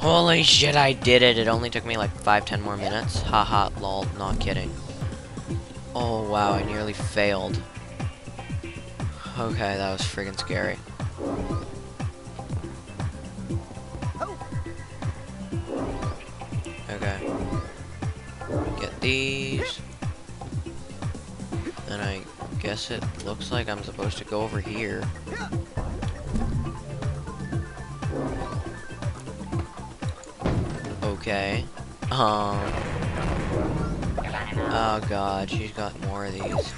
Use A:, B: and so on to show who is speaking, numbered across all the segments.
A: Holy shit, I did it. It only took me like 5-10 more minutes. Haha, lol, not kidding. Oh, wow, I nearly failed. Okay, that was friggin' scary. Okay. Get these. And I guess it looks like I'm supposed to go over here. Okay. Um. Oh god, she's got more of these.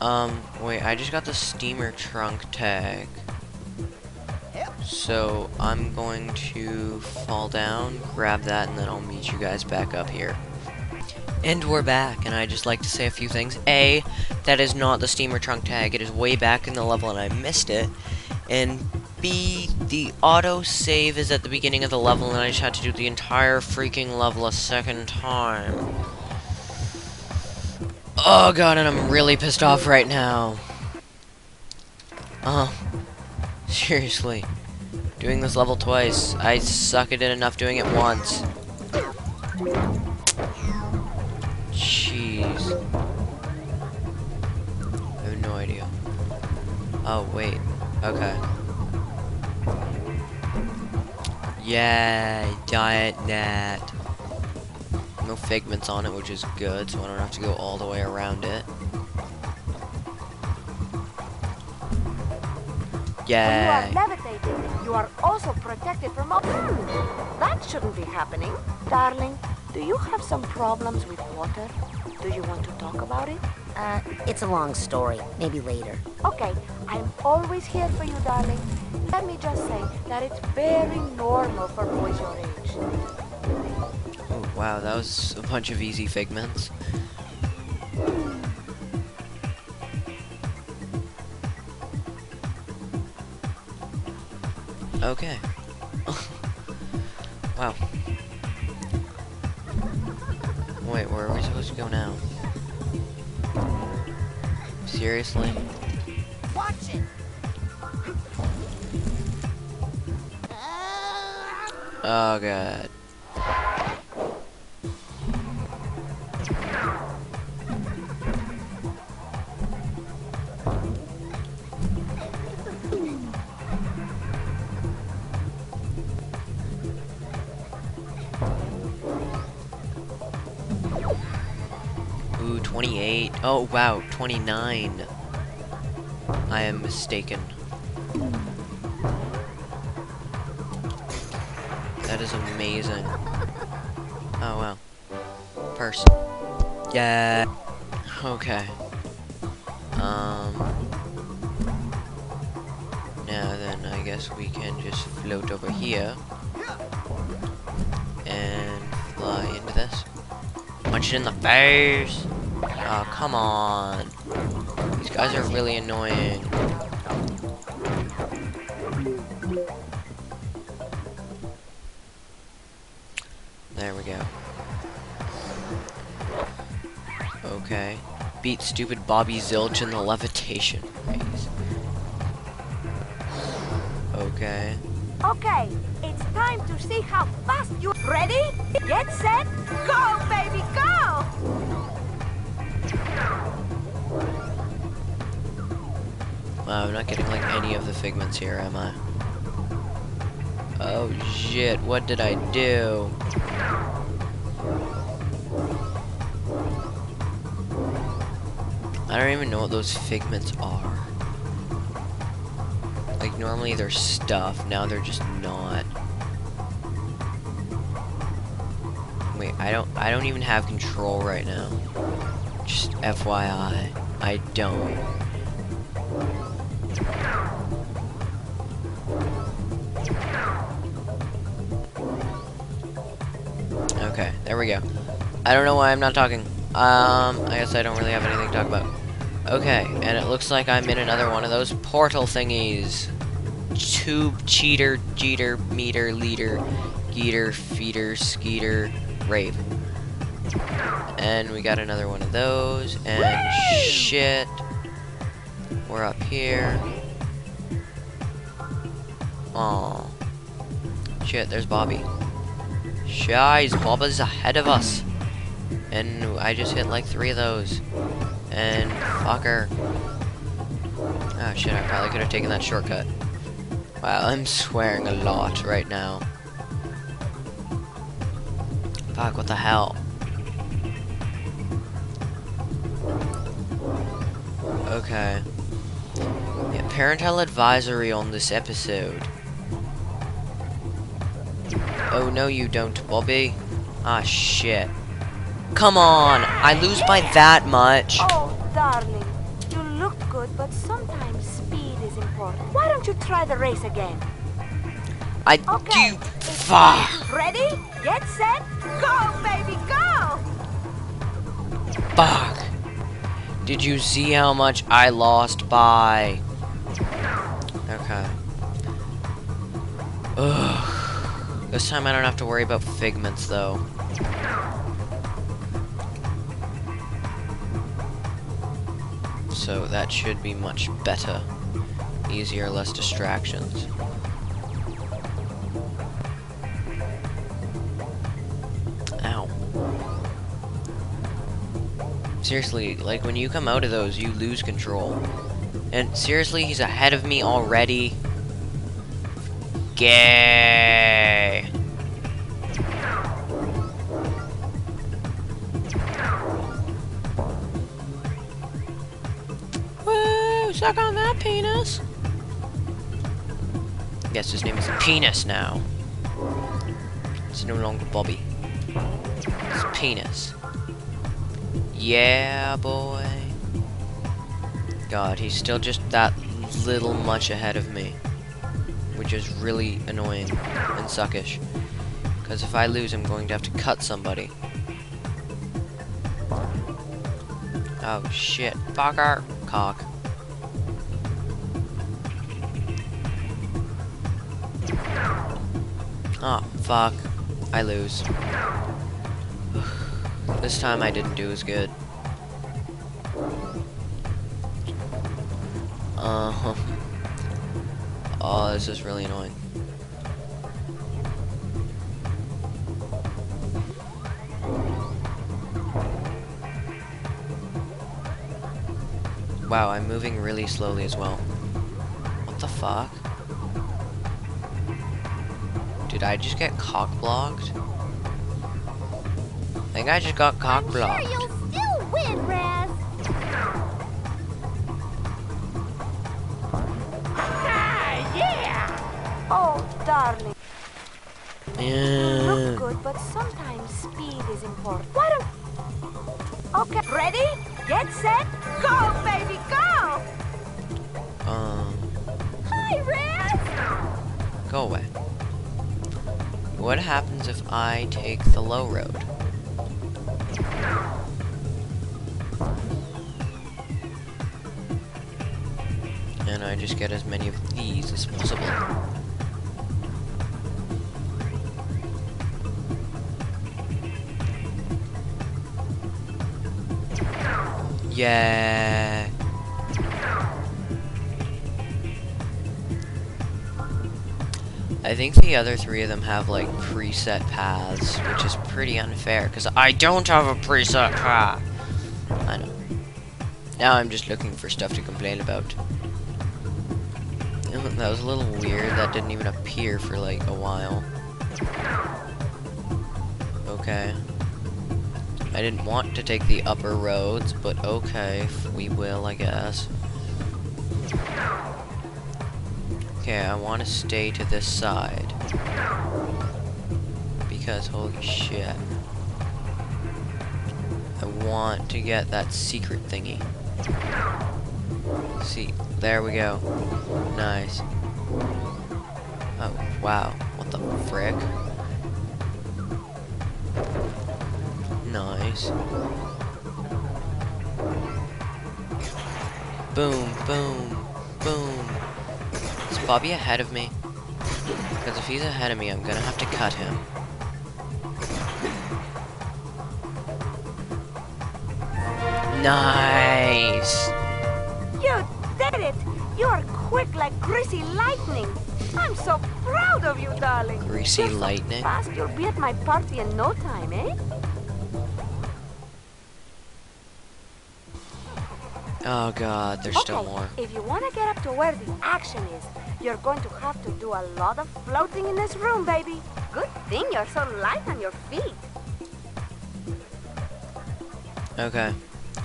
A: Um, wait, I just got the steamer trunk tag. So, I'm going to fall down, grab that, and then I'll meet you guys back up here. And we're back, and I'd just like to say a few things. A, that is not the steamer trunk tag, it is way back in the level and I missed it. And B, the auto save is at the beginning of the level and I just had to do the entire freaking level a second time. Oh god, and I'm really pissed off right now. Oh, seriously. Doing this level twice. I suck at it enough doing it once. Oh, wait. Okay. Yeah, diet nat. No figments on it, which is good, so I don't have to go all the way around it. Yeah.
B: When you are levitating, you are also protected from all... Hmm, that shouldn't be happening. Darling, do you have some problems with water? Do you want to talk about it?
C: Uh, it's a long story. Maybe later.
B: Okay, I'm always here for you, darling. Let me just say that it's very normal for boys your age.
A: Oh, wow, that was a bunch of easy figments. Okay. wow. Wait, where are we supposed to go now? Seriously?
C: Watch it.
A: Oh god. Ooh, 28. Oh, wow, 29. I am mistaken. That is amazing. Oh, wow. Person. Yeah. Okay. Um. Now then, I guess we can just float over here. And fly into this. Punch it in the face! Oh, come on. These guys are really annoying. There we go. Okay. Beat stupid Bobby Zilch in the levitation phase. Okay.
B: Okay, it's time to see how fast you... Ready? Get set, go, baby, go!
A: Wow, I'm not getting like any of the figments here, am I? Oh shit, what did I do? I don't even know what those figments are. Like normally they're stuff, now they're just not. Wait, I don't I don't even have control right now. Just FYI, I don't. Okay, there we go. I don't know why I'm not talking. Um, I guess I don't really have anything to talk about. Okay, and it looks like I'm in another one of those portal thingies. Tube, cheater, jeter, meter, leader, geeter, feeder, skeeter, rave. And we got another one of those. And shit. We're up here. Oh. Shit, there's Bobby. Shies, Bobba's ahead of us. And I just hit like three of those. And fucker. Oh shit, I probably could have taken that shortcut. Wow, I'm swearing a lot right now. Fuck, what the hell? Okay. Yeah, parental advisory on this episode. Oh, no you don't, Bobby. Ah, shit. Come on! I lose by that much!
B: Oh, darling, you look good, but sometimes speed is important. Why don't you try the race again?
A: I
B: Okay.
A: do... Fuck!
B: Ready? Get set, go, baby, go!
A: Fuck! Did you see how much I lost by? Okay. Ugh. This time I don't have to worry about figments, though. So that should be much better. Easier, less distractions. Ow. Seriously, like when you come out of those, you lose control. And seriously, he's ahead of me already. Gay. Suck on that penis. Yes, his name is Penis now. It's no longer Bobby. It's Penis. Yeah, boy. God, he's still just that little much ahead of me. Which is really annoying and suckish. Because if I lose, I'm going to have to cut somebody. Oh, shit. Fucker. Cock. Oh, fuck. I lose. This time I didn't do as good. Uh huh. Oh, this is really annoying. Wow, I'm moving really slowly as well. What the fuck? Did I just get cock blocked? I think I just got cock blocked.
C: Sure, you'll still win, Raz.
B: Ah, oh, darling,
A: Yeah.
B: look good, but sometimes speed is important. Why don't... Okay, ready? Get set, go, baby, go!
A: Happens if I take the low road? And I just get as many of these as possible. Yeah. I think the other three of them have like preset paths, which is pretty unfair because I don't have a preset path. I know. Now I'm just looking for stuff to complain about. that was a little weird. That didn't even appear for like a while. Okay. I didn't want to take the upper roads, but okay, we will, I guess. Okay, I want to stay to this side. Because, holy shit. I want to get that secret thingy. See, there we go. Nice. Oh, wow. What the frick? Nice. Boom, boom, boom. Bobby ahead of me? Because if he's ahead of me, I'm gonna have to cut him. Nice.
B: You did it! You are quick like greasy lightning. I'm so proud of you, darling.
A: Greasy
B: You're so
A: lightning?
B: fast, you'll be at my party in no time, eh?
A: Oh god, there's still
B: okay,
A: more.
B: if you want to get up to where the action is, you're going to have to do a lot of floating in this room, baby. Good thing you're so light on your feet.
A: Okay.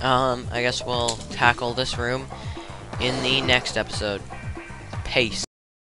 A: Um, I guess we'll tackle this room in the next episode. Peace.